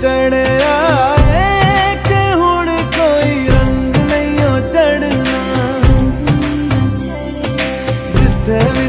ਚੜਿਆ ਜਿੱਥੇ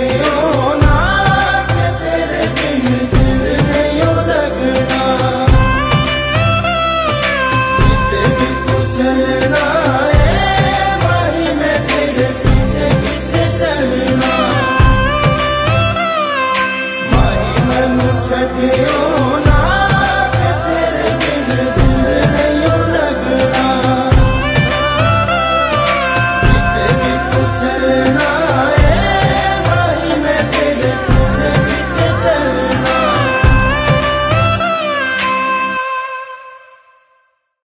Pero